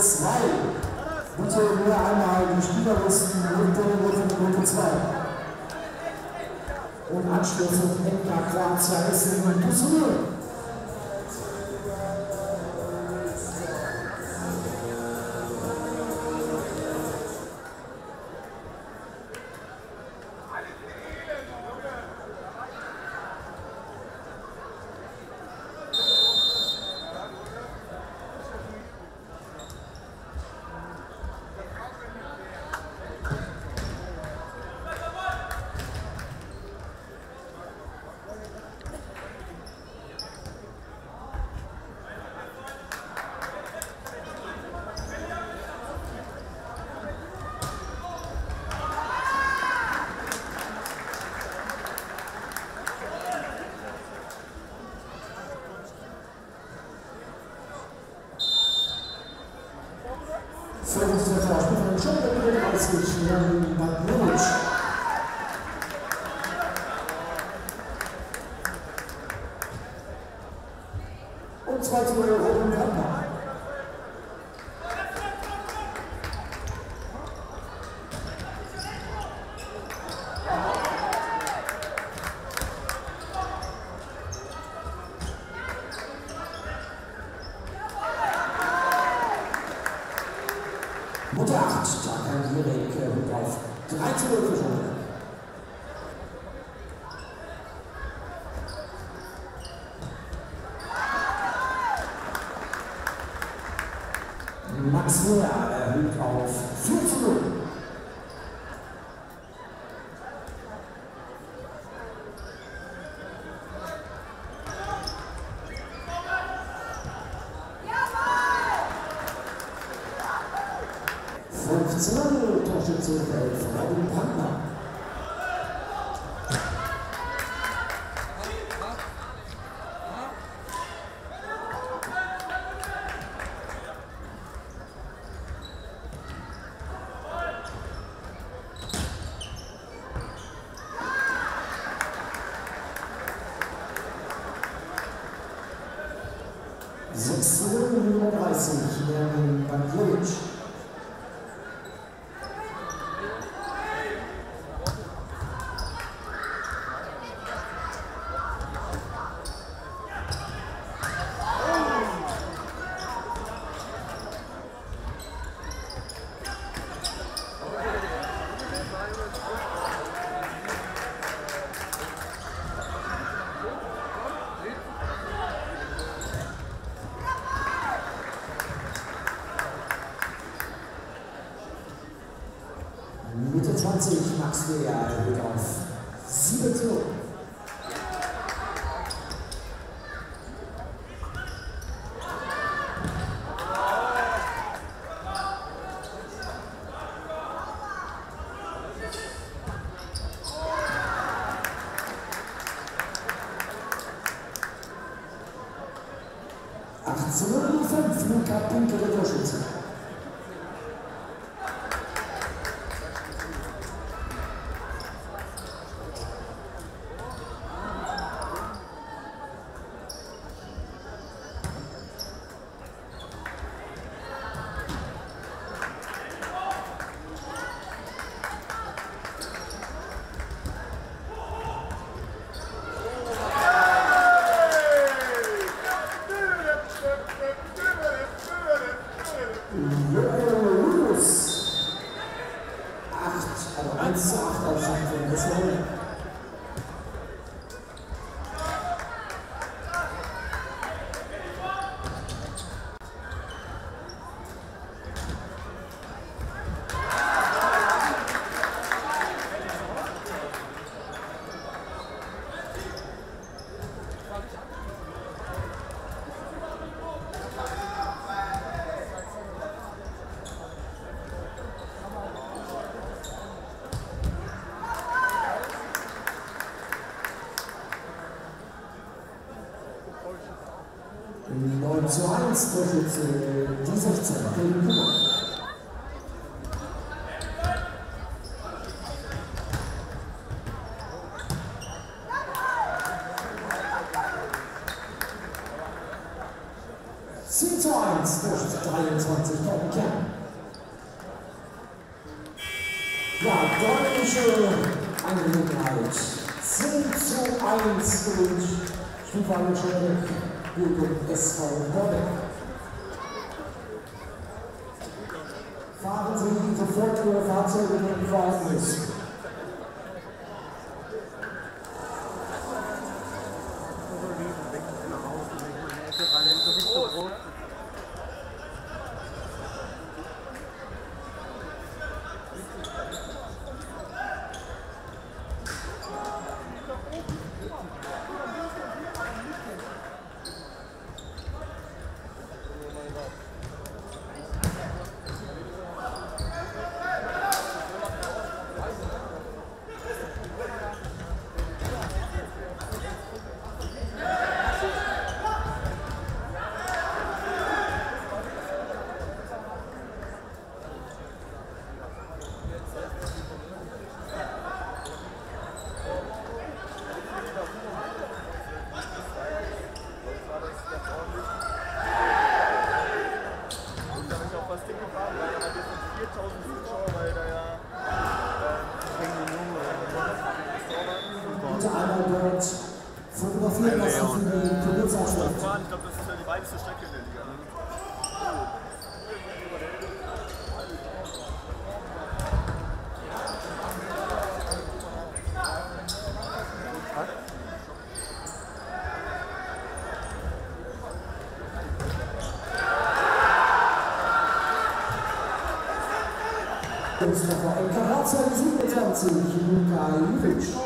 Gruppe 2. Bitte nur einmal die Spielerlisten und der Gruppe 2. Und anschließend Edgar Kroatia Essen und Düsseldorf. Führungstreffer Stefan Schöpfer, 30, Jan Badnovic. Und 2 zu 0 Robin 15 Unterstützung der Frau Partner. Fünf, Luca Pinke, der Torschütze. Amtstürschütze die 16 gegen Hamburg. zu 1 durch 23 Ja, deutliche Angelegenheit. 10 zu 1. Google is for Robin. Fahren Sie diese Vortourfahrzeuge mit dem Fahrzeug. Anschlusstreffer in Karatzer 27, Luka Jüwitsch.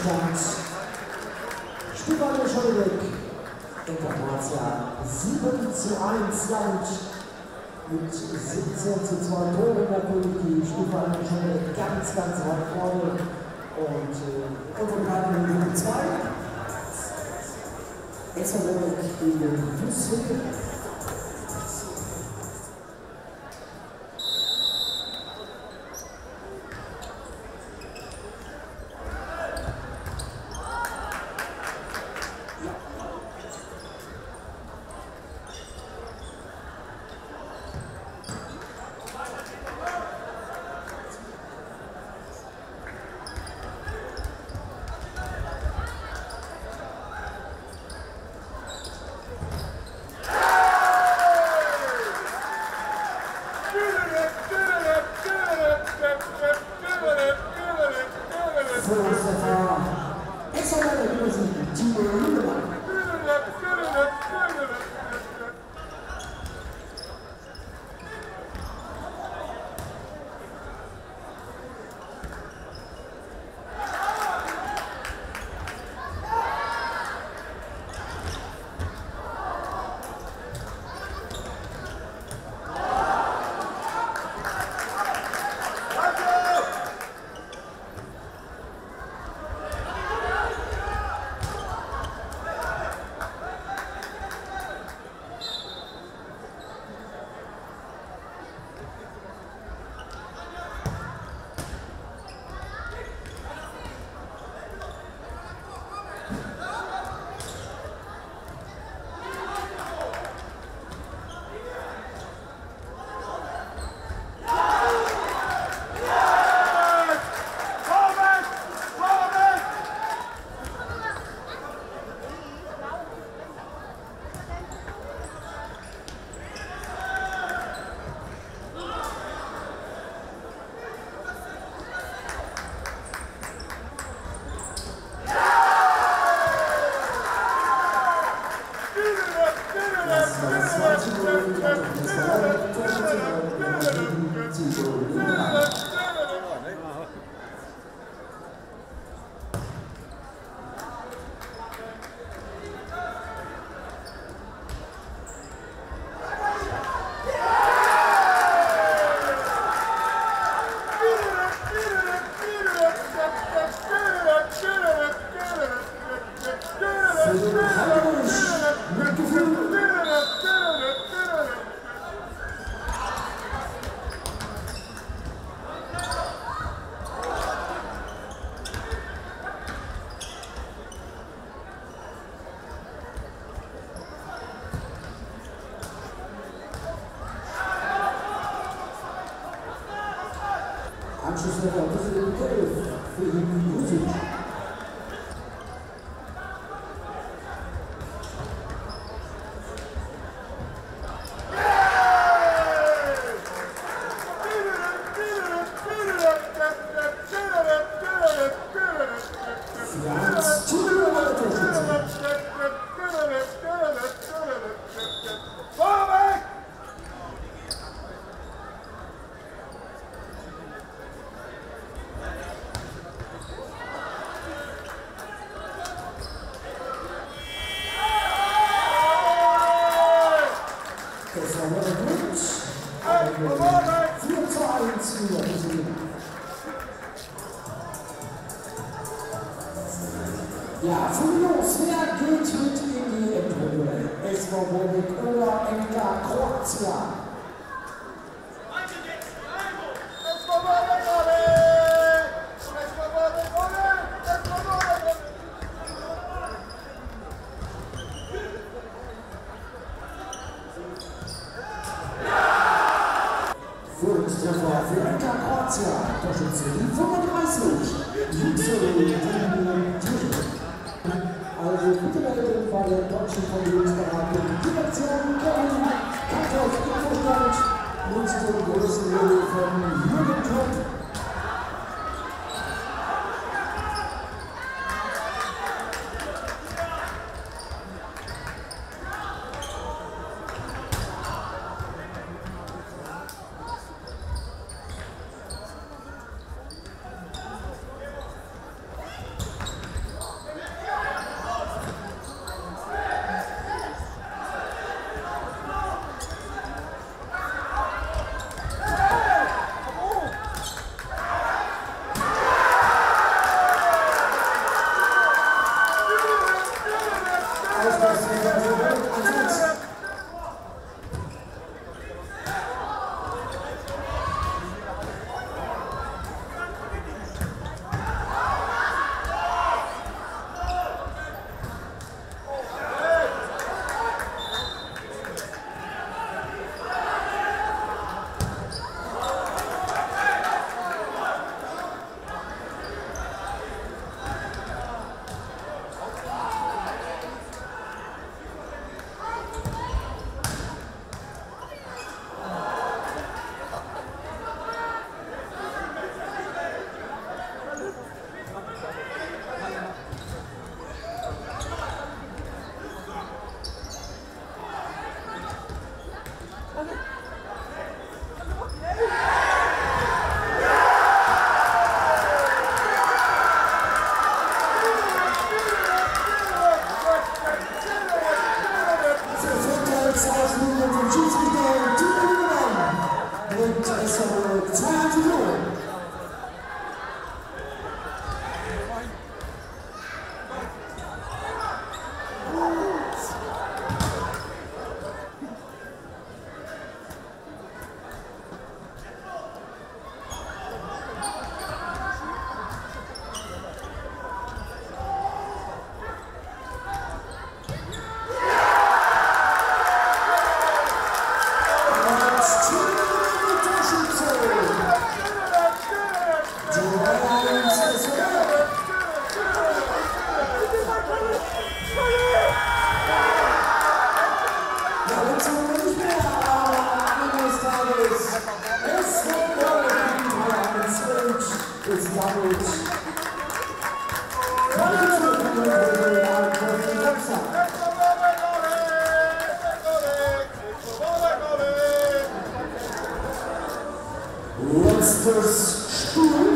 Start. Spielweite der Intermartial 7 zu 1 Land Mit 17 zu 2 Toren natürlich die Spielweite Schönebeck ganz, ganz weit vorne. Und äh, unsere Partner Minute 2. Esserbeck gegen Wüssel. Jesus levantou. Führungstreffer für MK Kroatia, Torschütze die 35, Yüksel Also bitte melden bei der deutschen Vermögensberatung Direktion Köln, Kartoff Infostand und den größten Logo von Jürgen Klopp. Spurs.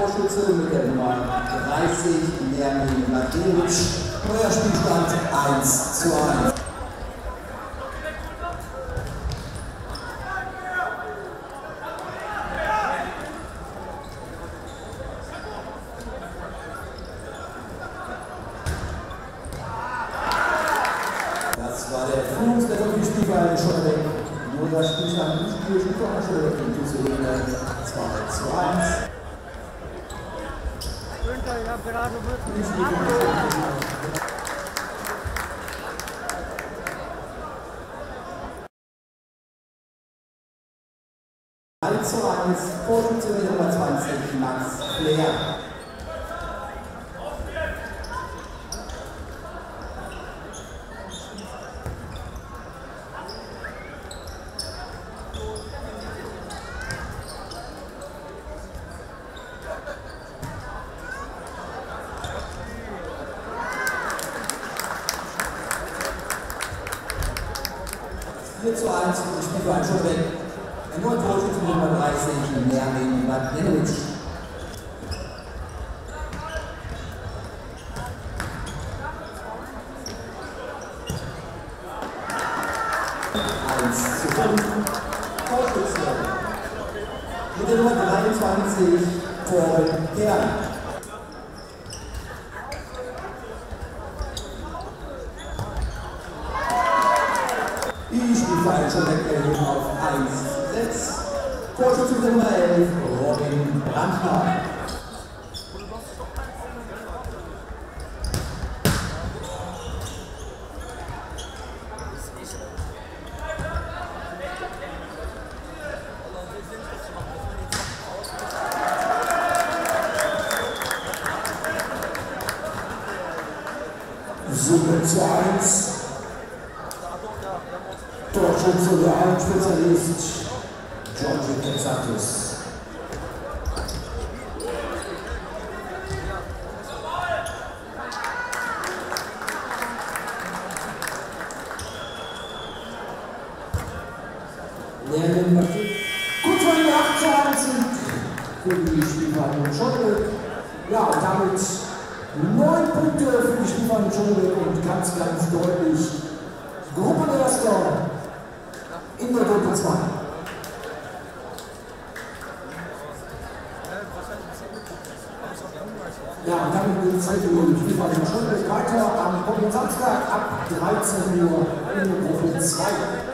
Torschütze mit der Nummer 30, Nermin Mladenovic. Neuer Spielstand 1 zu 1. 1 zu 1, Torschütze mit Nummer 20, Max Flair. Vier zu 1 für die Spielverein schon weg. Ein neuer Torschütze mit Nummer 30, Nermin Mladenovic. Eins zu fünf. Torschütze. Mit der Nummer 23, Torben Kern. Die Spielverein erhöht auf 1 zu 6. Torschütze Nummer 11, Robin Brandner. Sieben zu 1. Torschütze der Heimspezialist Giorgio Ketsatus. Lernen möchte. Kurz vor dem 8 zu 1 Sieg für die Spielvereinigung Schottelbeck. Ja, und damit neun Punkte für die Spielvereinigung Schottelbeck und ganz, ganz deutlich Gruppenerster in der Gruppe 2. Ja, und damit geht es heute mit dem Spielfall kommenden Samstag ab 13 Uhr in der Gruppe 2.